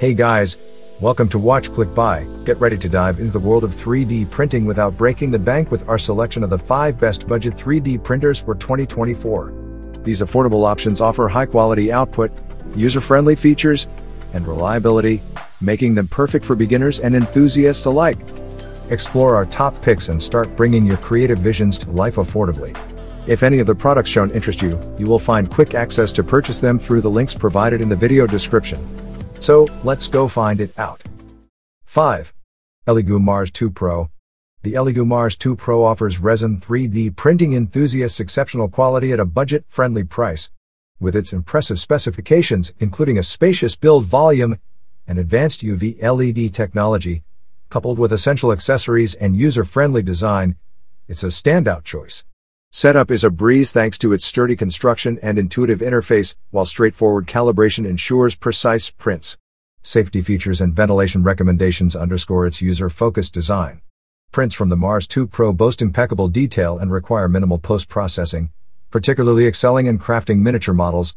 Hey guys, welcome to Watch Click Buy. Get ready to dive into the world of 3D printing without breaking the bank with our selection of the 5 best budget 3D printers for 2024. These affordable options offer high quality output, user friendly features, and reliability, making them perfect for beginners and enthusiasts alike. Explore our top picks and start bringing your creative visions to life affordably. If any of the products shown interest you, you will find quick access to purchase them through the links provided in the video description. So, let's go find it out. 5. Elegoo Mars 2 Pro. The Elegoo Mars 2 Pro offers resin 3D printing enthusiasts exceptional quality at a budget-friendly price. With its impressive specifications, including a spacious build volume and advanced UV LED technology, coupled with essential accessories and user-friendly design, it's a standout choice. Setup is a breeze thanks to its sturdy construction and intuitive interface, while straightforward calibration ensures precise prints. Safety features and ventilation recommendations underscore its user-focused design. Prints from the Mars 2 Pro boast impeccable detail and require minimal post-processing, particularly excelling in crafting miniature models.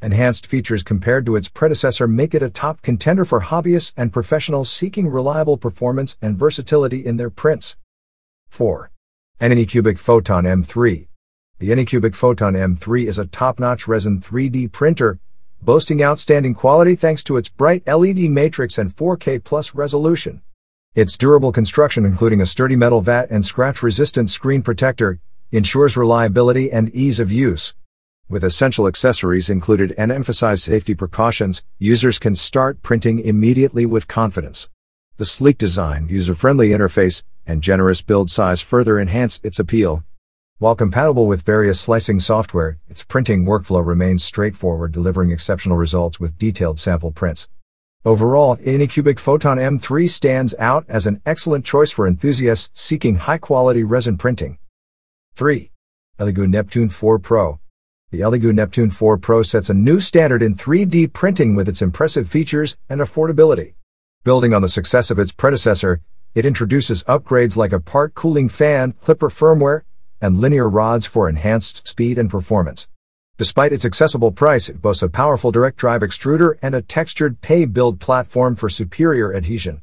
Enhanced features compared to its predecessor make it a top contender for hobbyists and professionals seeking reliable performance and versatility in their prints. 4. Anycubic Photon M3. The Anycubic Photon M3 is a top-notch resin 3D printer, boasting outstanding quality thanks to its bright LED matrix and 4K plus resolution. Its durable construction including a sturdy metal vat and scratch-resistant screen protector ensures reliability and ease of use. With essential accessories included and emphasized safety precautions, users can start printing immediately with confidence. The sleek design, user-friendly interface, and generous build size further enhance its appeal. While compatible with various slicing software, its printing workflow remains straightforward, delivering exceptional results with detailed sample prints. Overall, Anycubic Photon M3 stands out as an excellent choice for enthusiasts seeking high-quality resin printing. 3. Elegoo Neptune 4 Pro. The Elegoo Neptune 4 Pro sets a new standard in 3D printing with its impressive features and affordability. Building on the success of its predecessor, it introduces upgrades like a part cooling fan, Klipper firmware, and linear rods for enhanced speed and performance. Despite its accessible price, it boasts a powerful direct drive extruder and a textured PEI build platform for superior adhesion.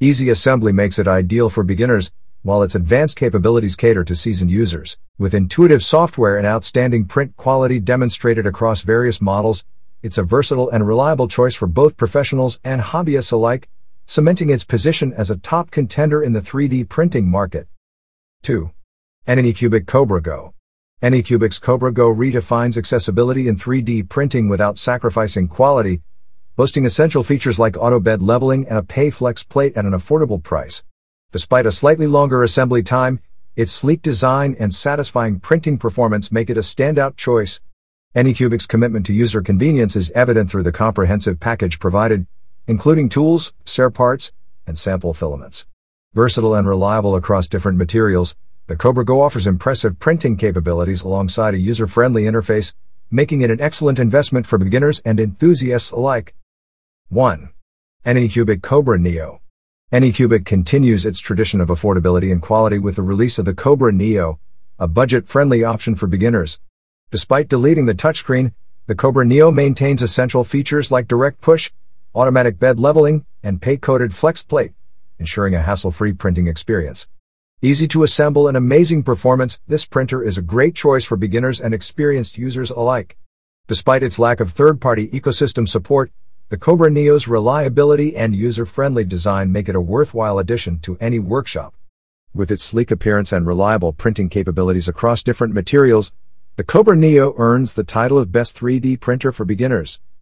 Easy assembly makes it ideal for beginners, while its advanced capabilities cater to seasoned users. With intuitive software and outstanding print quality demonstrated across various models, it's a versatile and reliable choice for both professionals and hobbyists alike, cementing its position as a top contender in the 3D printing market. 2. Anycubic Kobra Go. Anycubic's Kobra Go redefines accessibility in 3D printing without sacrificing quality, boasting essential features like auto bed leveling and a PEI flex plate at an affordable price. Despite a slightly longer assembly time, its sleek design and satisfying printing performance make it a standout choice. Anycubic's commitment to user convenience is evident through the comprehensive package provided, including tools, spare parts, and sample filaments. Versatile and reliable across different materials, the Kobra Go offers impressive printing capabilities alongside a user-friendly interface, making it an excellent investment for beginners and enthusiasts alike. 1. Anycubic Kobra Neo. Anycubic continues its tradition of affordability and quality with the release of the Kobra Neo, a budget-friendly option for beginners. Despite deleting the touchscreen, the Kobra Neo maintains essential features like direct push, automatic bed leveling, and PEI-coated flex plate, ensuring a hassle-free printing experience. Easy to assemble and amazing performance, this printer is a great choice for beginners and experienced users alike. Despite its lack of third-party ecosystem support, the Kobra Neo's reliability and user-friendly design make it a worthwhile addition to any workshop. With its sleek appearance and reliable printing capabilities across different materials, the Kobra Neo earns the title of Best 3D Printer for Beginners.